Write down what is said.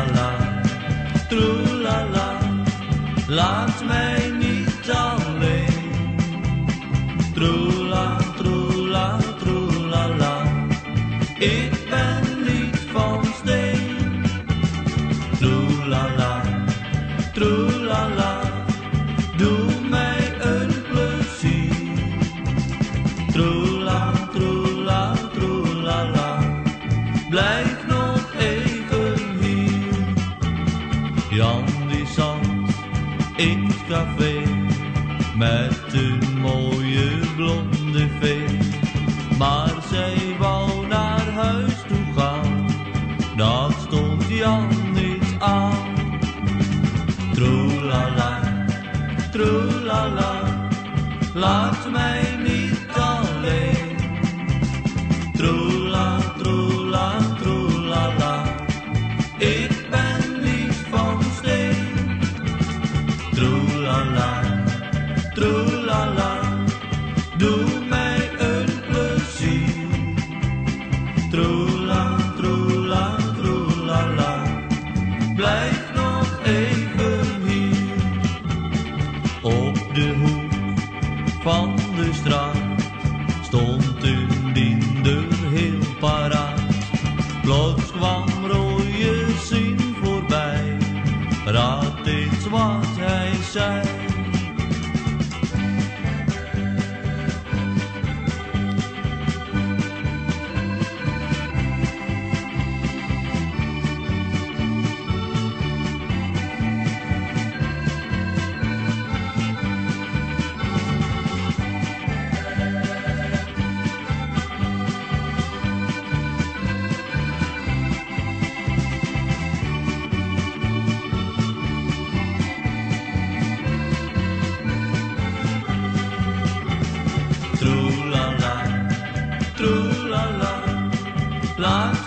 Troelala, troelala, laat mij niet alleen. Troela, troela, troelala, ik ben niet van steen. Troelala, troelala, doe mij een plezier. Troela, troela, Jan die zat in het café met een mooie blonde vee. Maar zij wou naar huis toe gaan, dat stond Jan niet aan. Troelala, troelala, laat mij niet doe mij een plezier. Troela, troela, troelala, blijf nog even hier. Op de hoek van de straat stond een Troelala, troelala, laat